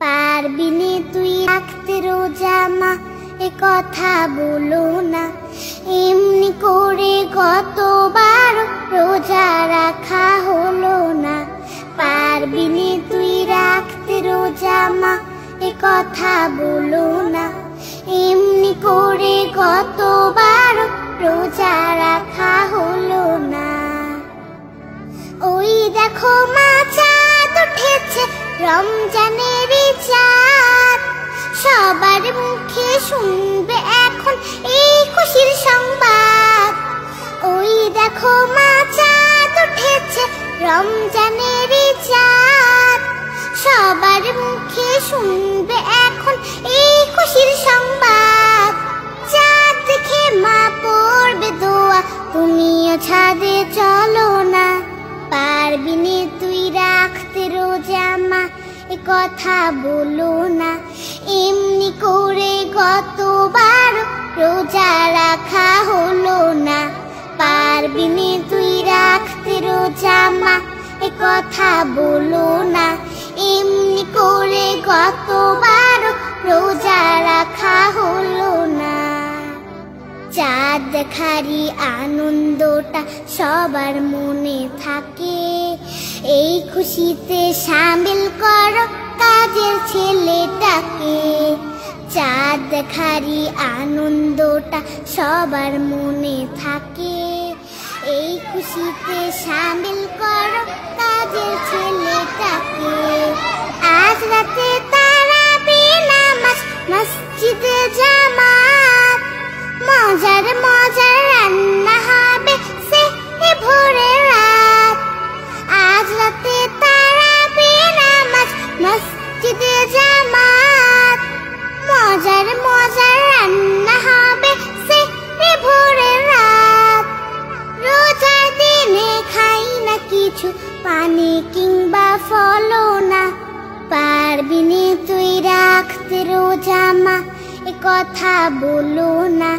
পারবি নে তুই রাখতে রোজা, মা, এ কথা বলো না। এমনি করে গতবার রোজা রাখা হলো না। পারবি নে তুই রাখতে রোজা, মা, এ কথা বলো না। এমনি করে গতবার রোজা রাখা হলো না। ওই দেখো, মা, চাঁদ উঠেছে। রমজানের চাঁদ সবার মুখে শুনবে এখন এই খুশির সংবাদ। ওই দেখো মা চাঁদ উঠেছে রমজানের চাঁদ। সবার মুখে শুনবে এখন এই খুশির সংবাদ। চাঁদ দেখে মা পড়বে দোয়া, তুমিও ছাদে চলো না। পারবি তুই রাখতে রোজা কথা বলো না। এমনি করে গতবার রোজা রাখা হলো না। পারবি নে তুই রাখতে রোজা মা, এ কথা বলো না। এমনি করে গতবার রোজা রাখা হলো না। চাঁদ দেখারি আনন্দটা সবার মনে থাকে। খুশিতে সামিল করো কাজের ছেলেটাকে। চাঁদ দেখারি আনন্দটা সবার মনে থাকে। এই খুশিতে সামিল করো কাজের ছেলেটাকে। কথা বলো না।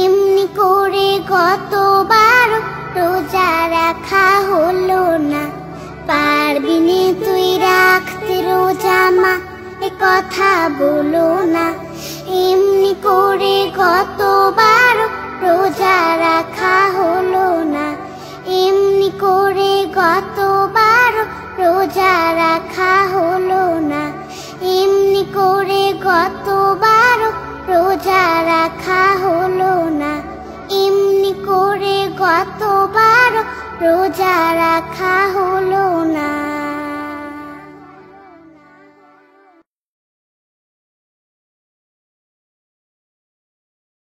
এমনি করে কতবার রোজা রাখা হলো না। পারবি নে তুই রাখতে রোজা মা, এ কথা বলো না। এমনি করে গতবার রোজা রাখা হলো না। এমনি করে গতবার রোজা রাখা হলো না।